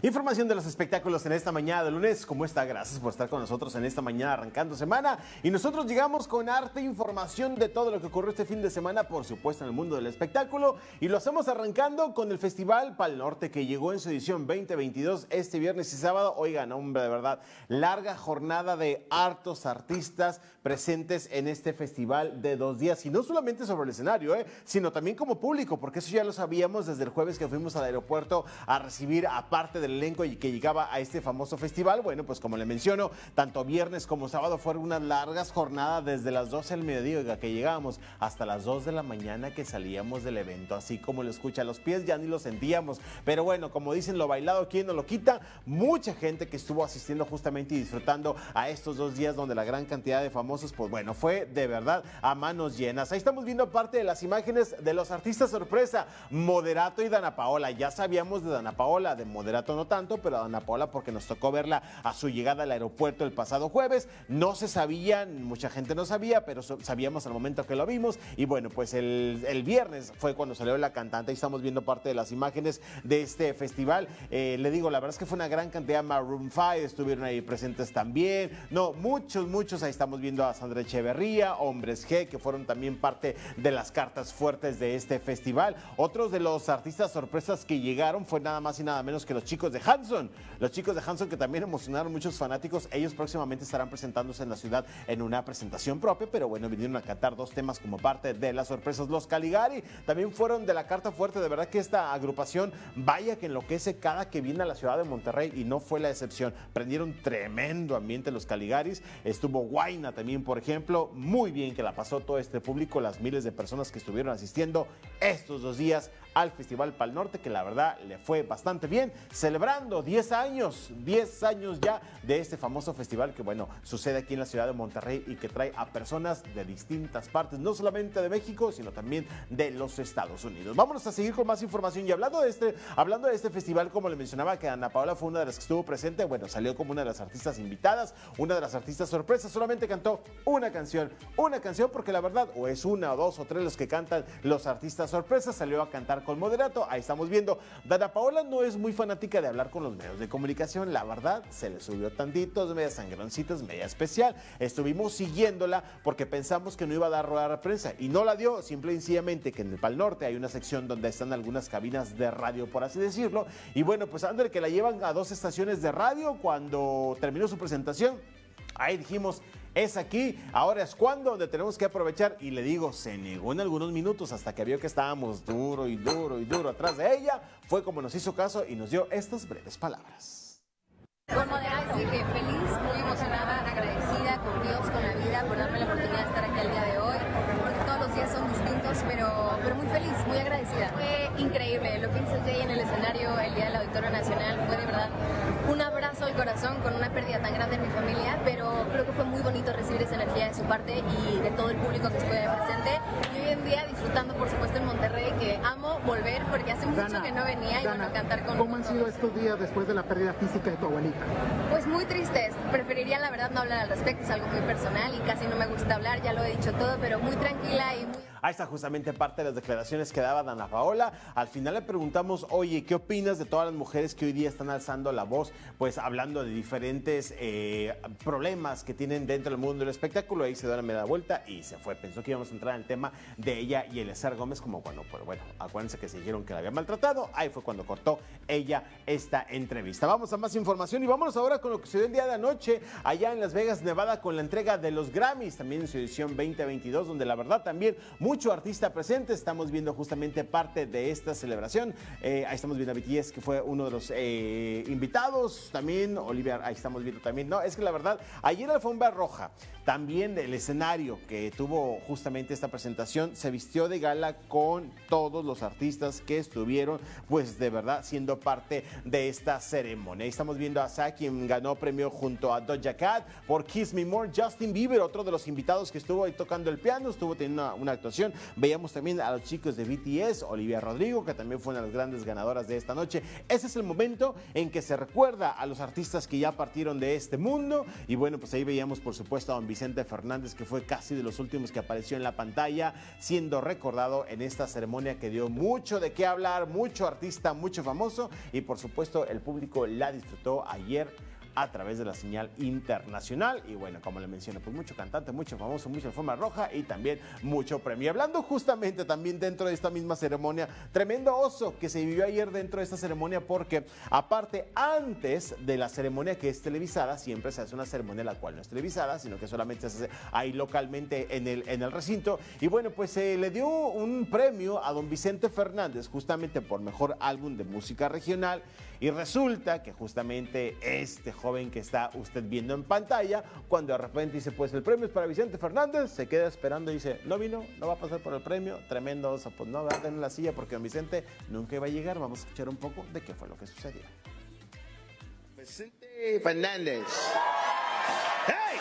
Información de los espectáculos en esta mañana de lunes. ¿Cómo está? Gracias por estar con nosotros en esta mañana arrancando semana. Y nosotros llegamos con arte información de todo lo que ocurrió este fin de semana, por supuesto, en el mundo del espectáculo. Y lo hacemos arrancando con el Festival Pal Norte que llegó en su edición 2022 este viernes y sábado. Oigan, hombre, de verdad, larga jornada de hartos artistas presentes en este festival de dos días. Y no solamente sobre el escenario, ¿eh? sino también como público, porque eso ya lo sabíamos desde el jueves que fuimos al aeropuerto a recibir a parte elenco y que llegaba a este famoso festival. Bueno, pues como le menciono, tanto viernes como sábado fueron unas largas jornadas desde las 12 del mediodía que llegábamos hasta las 2 de la mañana que salíamos del evento. Así como lo escucha, los pies ya ni lo sentíamos. Pero bueno, como dicen, lo bailado, ¿quién no lo quita? Mucha gente que estuvo asistiendo justamente y disfrutando a estos dos días donde la gran cantidad de famosos, pues bueno, fue de verdad a manos llenas. Ahí estamos viendo parte de las imágenes de los artistas sorpresa, Moderato y Dana Paola. Ya sabíamos de Dana Paola, de Moderato no tanto, pero a Dana Paola porque nos tocó verla a su llegada al aeropuerto el pasado jueves. No se sabía, mucha gente no sabía, pero sabíamos al momento que lo vimos. Y bueno, pues el, el viernes fue cuando salió la cantante y estamos viendo parte de las imágenes de este festival. Eh, le digo, la verdad es que fue una gran cantidad. Maroon 5 estuvieron ahí presentes también. No, muchos, muchos. Ahí estamos viendo a Sandra Echeverría, Hombres G, que fueron también parte de las cartas fuertes de este festival. Otros de los artistas sorpresas que llegaron fue nada más y nada menos que los chicos de Hanson. Los chicos de Hanson que también emocionaron muchos fanáticos. Ellos próximamente estarán presentándose en la ciudad en una presentación propia, pero bueno, vinieron a cantar dos temas como parte de las sorpresas. Los Caligari también fueron de la carta fuerte. De verdad que esta agrupación vaya que enloquece cada que viene a la ciudad de Monterrey y no fue la excepción. Prendieron tremendo ambiente los Caligaris. Estuvo Guaina también, por ejemplo. Muy bien que la pasó todo este público, las miles de personas que estuvieron asistiendo estos dos días al Festival Pal Norte, que la verdad le fue bastante bien, celebrando 10 años, 10 años ya de este famoso festival que, bueno, sucede aquí en la ciudad de Monterrey y que trae a personas de distintas partes, no solamente de México, sino también de los Estados Unidos. Vámonos a seguir con más información y hablando de este, hablando de este festival, como le mencionaba, que Ana Paola fue una de las que estuvo presente, bueno, salió como una de las artistas invitadas, una de las artistas sorpresas, solamente cantó una canción, una canción porque la verdad, o es una o dos o tres los que cantan los artistas sorpresas, salió a cantar con moderato. Ahí estamos viendo. Dana Paola no es muy fanática de hablar con los medios de comunicación. La verdad, se le subió tantito, media sangroncitas, media especial. Estuvimos siguiéndola porque pensamos que no iba a dar rueda de prensa y no la dio. Simple y sencillamente que en el Pal Norte hay una sección donde están algunas cabinas de radio, por así decirlo. Y bueno, pues Ander que la llevan a dos estaciones de radio cuando terminó su presentación. Ahí dijimos, es aquí, ahora es cuando, donde tenemos que aprovechar. Y le digo, se negó en algunos minutos hasta que vio que estábamos duro y duro y duro atrás de ella. Fue como nos hizo caso y nos dio estas breves palabras. Decir que feliz, muy emocionada, agradecida con Dios, con la vida, por darme la oportunidad de estar aquí el día de hoy, porque todos los días son distintos, pero, pero muy feliz, muy agradecida. Fue increíble, lo que hizo Jay en el escenario el día del Auditorio Nacional fue de verdad corazón con una pérdida tan grande en mi familia, pero creo que fue muy bonito recibir esa energía de su parte y de todo el público que estuve presente. Y hoy en día disfrutando, por supuesto, en Monterrey, que amo volver porque hace mucho que no venía y bueno, cantar con ¿Cómo han sido estos días después de la pérdida física de tu abuelita? Pues muy tristes. Preferiría, la verdad, no hablar al respecto, es algo muy personal y casi no me gusta hablar, ya lo he dicho todo, pero muy tranquila y muy Ahí está justamente parte de las declaraciones que daba Dana Paola. Al final le preguntamos, oye, ¿qué opinas de todas las mujeres que hoy día están alzando la voz? Pues hablando de diferentes eh, problemas que tienen dentro del mundo del espectáculo. Ahí se da la media vuelta y se fue. Pensó que íbamos a entrar en el tema de ella y Eliezer Gómez, como bueno, pues bueno, acuérdense que se dijeron que la había maltratado. Ahí fue cuando cortó ella esta entrevista. Vamos a más información y vámonos ahora con lo que se dio el día de anoche allá en Las Vegas, Nevada, con la entrega de los Grammys, también en su edición 2022, donde la verdad también mucho artista presente. Estamos viendo justamente parte de esta celebración. Eh, ahí estamos viendo a BTS, que fue uno de los eh, invitados. También Olivia, ahí estamos viendo también. No, es que la verdad, ayer la alfombra roja, también el escenario que tuvo justamente esta presentación, se vistió de gala con todos los artistas que estuvieron, pues de verdad, siendo parte de esta ceremonia. Ahí estamos viendo a Sa, quien ganó premio junto a Doja Cat por Kiss Me More. Justin Bieber, otro de los invitados que estuvo ahí tocando el piano, estuvo teniendo una, una actuación veíamos también a los chicos de BTS, Olivia Rodrigo, que también fue una de las grandes ganadoras de esta noche. Ese es el momento en que se recuerda a los artistas que ya partieron de este mundo. Y bueno, pues ahí veíamos por supuesto a don Vicente Fernández, que fue casi de los últimos que apareció en la pantalla, siendo recordado en esta ceremonia que dio mucho de qué hablar, mucho artista, mucho famoso. Y por supuesto el público la disfrutó ayer a través de la señal internacional. Y bueno, como le mencioné, pues mucho cantante, mucho famoso, mucha forma roja y también mucho premio. Hablando justamente también dentro de esta misma ceremonia, tremendo oso que se vivió ayer dentro de esta ceremonia porque aparte antes de la ceremonia que es televisada, siempre se hace una ceremonia la cual no es televisada, sino que solamente se hace ahí localmente en el, en el recinto. Y bueno, pues se le dio un premio a don Vicente Fernández justamente por mejor álbum de música regional. Y resulta que justamente este joven que está usted viendo en pantalla, cuando de repente dice, pues el premio es para Vicente Fernández, se queda esperando y dice, no vino, no va a pasar por el premio, tremendo oso, pues no va tener la silla porque don Vicente nunca iba a llegar. Vamos a escuchar un poco de qué fue lo que sucedió. Vicente Fernández. ¡Hey!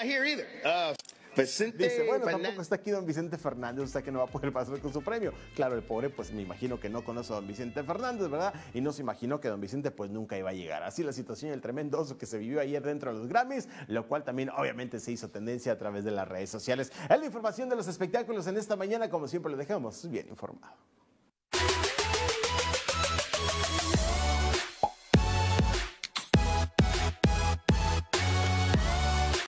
Not here either. Uh, Vicente Dice, bueno, Fernández. tampoco está aquí don Vicente Fernández, o sea que no va a poder pasar con su premio. Claro, el pobre, pues me imagino que no conoce a don Vicente Fernández, ¿verdad? Y no se imaginó que don Vicente, pues nunca iba a llegar. Así la situación y el tremendo oso que se vivió ayer dentro de los Grammys, lo cual también obviamente se hizo tendencia a través de las redes sociales. Es la información de los espectáculos en esta mañana, como siempre lo dejamos bien informado.